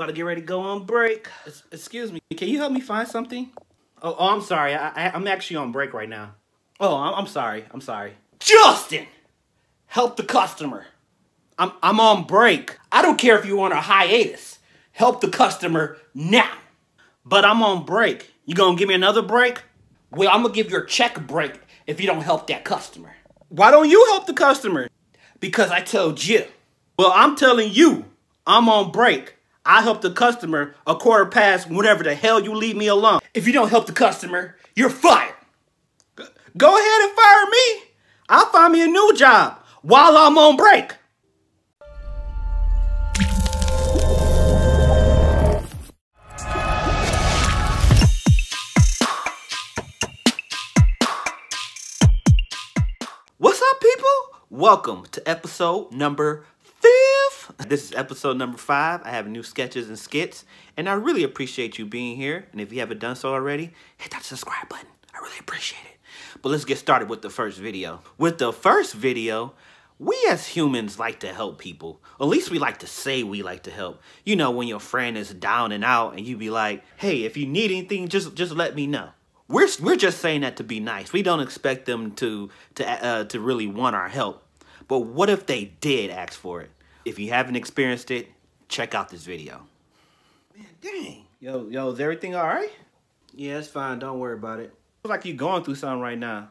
Gotta get ready to go on break. Excuse me, can you help me find something? Oh, oh I'm sorry. I, I, I'm actually on break right now. Oh, I'm, I'm sorry. I'm sorry. Justin, help the customer. I'm I'm on break. I don't care if you on a hiatus. Help the customer now. But I'm on break. You gonna give me another break? Well, I'm gonna give you a check break if you don't help that customer. Why don't you help the customer? Because I told you. Well, I'm telling you, I'm on break. I help the customer a quarter past whenever the hell you leave me alone. If you don't help the customer, you're fired. Go ahead and fire me. I'll find me a new job while I'm on break. What's up, people? Welcome to episode number This is episode number five. I have new sketches and skits, and I really appreciate you being here. And if you haven't done so already, hit that subscribe button. I really appreciate it. But let's get started with the first video. With the first video, we as humans like to help people. At least we like to say we like to help. You know, when your friend is down and out, and you be like, "Hey, if you need anything, just just let me know." We're we're just saying that to be nice. We don't expect them to to uh, to really want our help. But what if they did ask for it? If you haven't experienced it, check out this video. Man, dang. Yo, yo, is everything all right? Yeah, it's fine. Don't worry about it. Looks like you're going through something right now.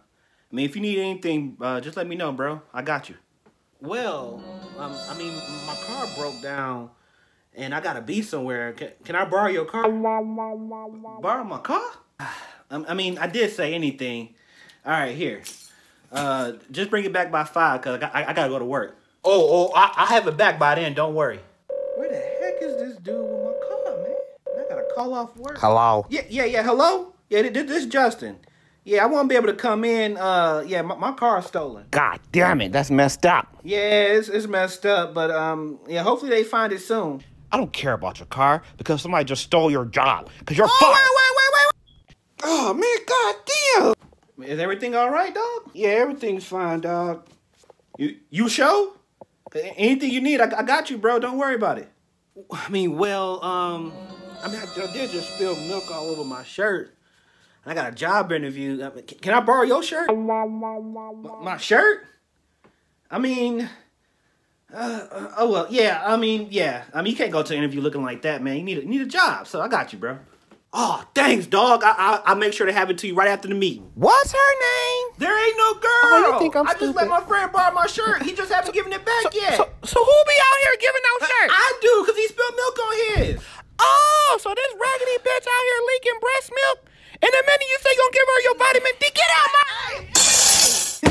I mean, if you need anything, uh, just let me know, bro. I got you. Well, um, I mean, my car broke down, and I gotta be somewhere. Can, can I borrow your car? Borrow my car? Um, I mean, I did say anything. All right, here. Uh, just bring it back by five, cause I, got, I, I gotta go to work. Oh, oh, I, I have it back by then. Don't worry. Where the heck is this dude with my car, man? I gotta call off work. Hello. Yeah, yeah, yeah. Hello. Yeah, this, this is Justin. Yeah, I won't be able to come in. Uh, yeah, my, my car's stolen. God damn it, that's messed up. Yeah, it's, it's messed up, but um, yeah, hopefully they find it soon. I don't care about your car because somebody just stole your job. Because you're Oh, fired. wait, wait, wait, wait. Oh man, god damn. Is everything all right, dog? Yeah, everything's fine, dog. You you sure? A- Anything you need, I, I got you, bro. Don't worry about it. I mean, well, um, I mean, I, I did just spill milk all over my shirt. I got a job interview. I mean, can, can I borrow your shirt? M- My shirt? I mean, uh, uh, oh well, yeah. I mean, yeah. I mean, you can't go to an interview looking like that, man. You need a, you need a job, so I got you, bro. Oh, thanks, dog. I I I make sure to have it to you right after the meeting. What's her name? There ain't no girl. Oh, you think I'm I just let my friend borrow my shirt. He just haven't given it back yet. So, so who be out here giving out shirts? I do, cause he spilled milk on his. oh, so this raggedy bitch out here leaking breast milk? And the minute you say you gonna give her your vitamin D, get out my...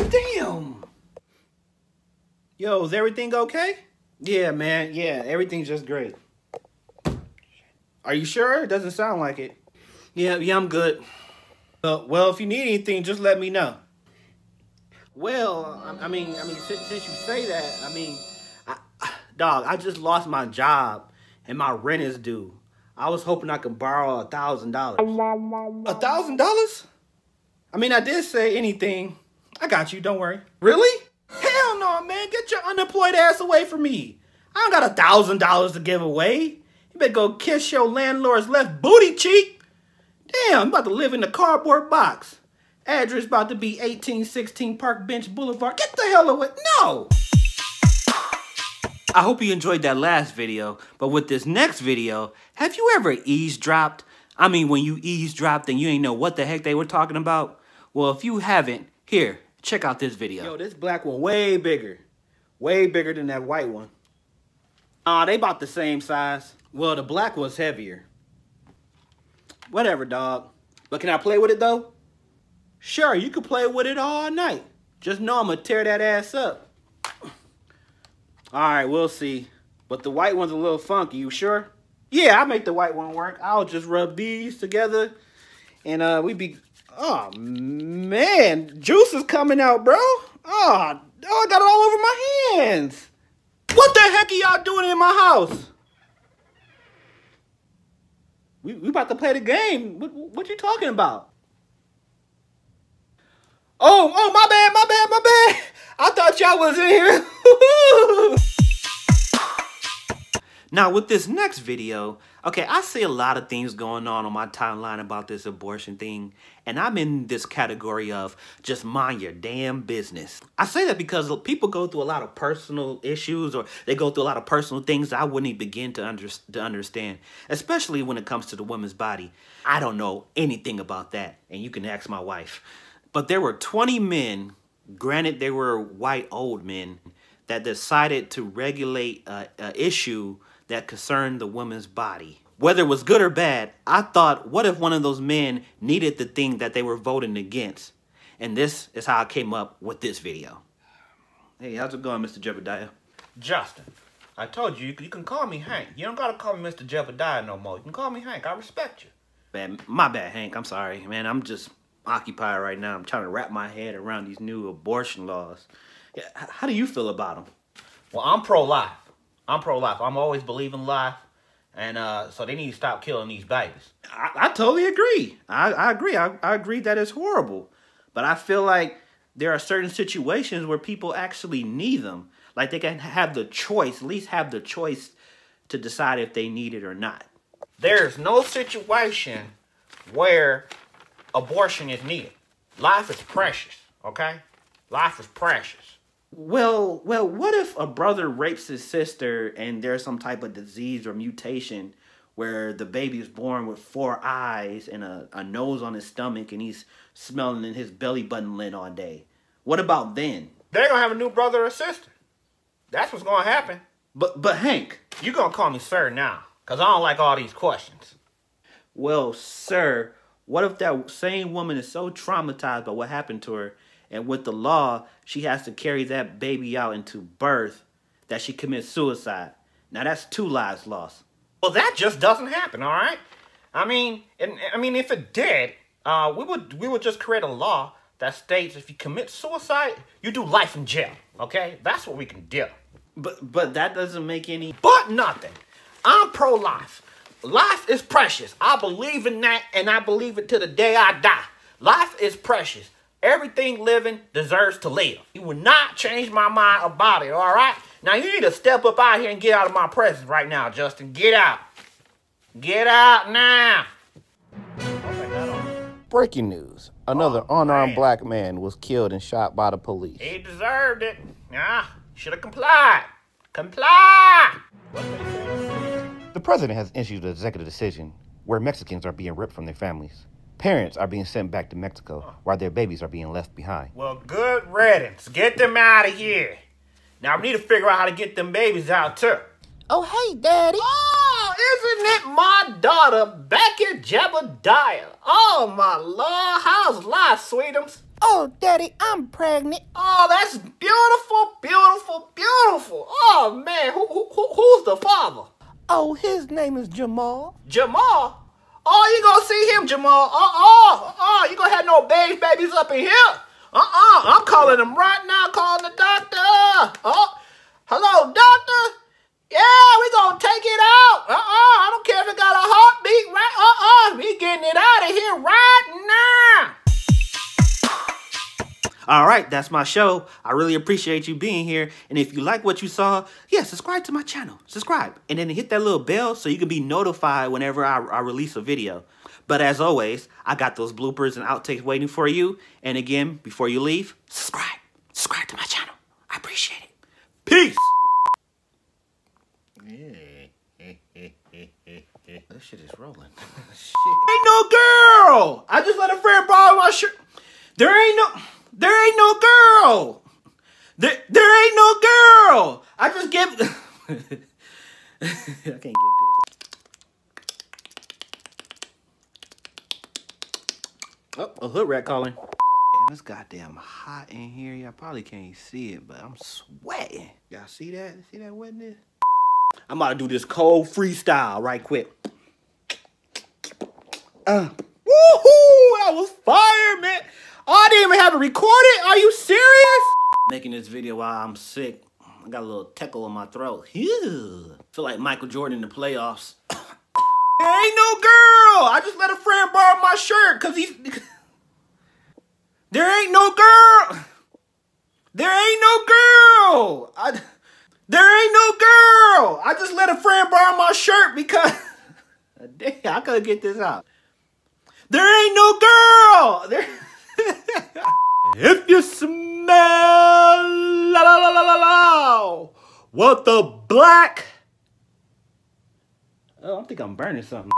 Damn. Yo, is everything okay? Yeah, man. Yeah, everything's just great. Are you sure? It doesn't sound like it. Yeah, yeah, I'm good. Uh, well, if you need anything, just let me know. Well, I, I mean, I mean, since, since you say that, I mean, I, dog, I just lost my job and my rent is due. I was hoping I could borrow a thousand dollars. A thousand dollars? I mean, I did say anything. I got you. Don't worry. Really? Hell no, man. Get your unemployed ass away from me. I don't got a thousand dollars to give away. You better go kiss your landlord's left booty cheek. Damn, I'm about to live in a cardboard box. Address about to be 1816 Park Bench Boulevard. Get the hell away. No. I hope you enjoyed that last video, but with this next video, have you ever eavesdropped? I mean, when you eavesdropped and you ain't know what the heck they were talking about? Well, if you haven't, here, check out this video. Yo, this black one way bigger. Way bigger than that white one. Aw, they about the same size. Well, the black was heavier. Whatever, dog. But can I play with it, though? Sure, you can play with it all night. Just know I'm gonna tear that ass up. All right, we'll see. But the white one's a little funky. You sure? Yeah, I'll make the white one work. I'll just rub these together, and uh, we be. Oh man, juice is coming out, bro. Oh, oh, I got it all over my hands. What the heck are y'all doing in my house? We we about to play the game. What what you talking about? Oh, oh, my bad, my bad, my bad. I thought y'all was in here. Now, with this next video, okay, I see a lot of things going on on my timeline about this abortion thing, and I'm in this category of just mind your damn business. I say that because people go through a lot of personal issues or they go through a lot of personal things I wouldn't even begin to, under, to understand, especially when it comes to the woman's body. I don't know anything about that, and you can ask my wife. But there were 20 men, granted they were white old men, that decided to regulate an issue that concerned the woman's body. Whether it was good or bad, I thought, what if one of those men needed the thing that they were voting against? And this is how I came up with this video. Hey, how's it going, Mr. Jebediah? Justin, I told you, you can call me Hank. You don't gotta call me Mr. Jebediah no more. You can call me Hank. I respect you. Man, my bad, Hank. I'm sorry, man. I'm just occupied right now. I'm trying to wrap my head around these new abortion laws. Yeah, how do you feel about them? Well, I'm pro-life. I'm pro-life. I'm always believing life. And uh, so they need to stop killing these babies. I, I totally agree. I, I agree. I, I agree that it's horrible. But I feel like there are certain situations where people actually need them. Like they can have the choice, at least have the choice to decide if they need it or not. There's no situation where abortion is needed. Life is precious, okay? Life is precious. Well, well, what if a brother rapes his sister and there's some type of disease or mutation where the baby is born with four eyes and a, a nose on his stomach and he's smelling in his belly button lint all day? What about then? They're gonna have a new brother or sister. That's what's gonna happen. But but Hank, you gonna call me sir now, cause I don't like all these questions. Well, sir, what if that same woman is so traumatized by what happened to her and with the law, she has to carry that baby out into birth that she commits suicide. Now that's two lives lost. Well, that just doesn't happen, all right? I mean, and, I mean, if it did, uh, we would we would just create a law that states if you commit suicide, you do life in jail. Okay, that's what we can do. But but that doesn't make any. But nothing. I'm pro-life. Life is precious. I believe in that, and I believe it to the day I die. Life is precious. Everything living deserves to live. You will not change my mind about it, all right? Now, you need to step up out here and get out of my presence right now, Justin. Get out. Get out now. Breaking news. Another oh, unarmed man. black man was killed and shot by the police. He deserved it. Ah, should have complied. Comply! The president has issued an executive decision where Mexicans are being ripped from their families. Parents are being sent back to Mexico while their babies are being left behind. Well, good riddance. Get them out of here. Now we need to figure out how to get them babies out too. Oh, hey, Daddy. Oh, isn't it my daughter, Becky Jebediah? Oh, my Lord. How's life, sweetums? Oh, Daddy, I'm pregnant. Oh, that's beautiful, beautiful, beautiful. Oh, man, who, who, who's the father? Oh, his name is Jamal. Jamal? Oh, you gonna see him, Jamal. Uh-uh, uh-uh. You gonna have no babies, babies up in here. Uh-uh. I'm calling him right now, calling the doctor. Oh, All right, that's my show. I really appreciate you being here. And if you like what you saw, yeah, subscribe to my channel. Subscribe. And then hit that little bell so you can be notified whenever I, I release a video. But as always, I got those bloopers and outtakes waiting for you. And again, before you leave, subscribe. Subscribe to my channel. I appreciate it. Peace! This shit is rolling. shit. Ain't no girl! I just let a friend borrow my shirt. There ain't no... There ain't no girl. There, there ain't no girl. I just give. I can't get this. Oh, a hood rat calling. Man, it's goddamn hot in here. Y'all probably can't see it, but I'm sweating. Y'all see that? See that wetness? I'm about to do this cold freestyle right quick. Uh, woohoo! That was fire, man. Oh, I didn't even have it recorded. Are you serious? Making this video while I'm sick. I got a little tickle in my throat. Ew. Feel like Michael Jordan in the playoffs. there ain't no girl. I just let a friend borrow my shirt because he's... there ain't no girl. There ain't no girl. I... There ain't no girl. I just let a friend borrow my shirt because. Damn, I gotta get this out. There ain't no girl. There. if you smell la la la la la la, what the black? Oh, I think I'm burning something.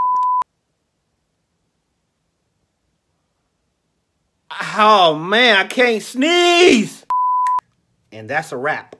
Oh man, I can't sneeze. And that's a wrap.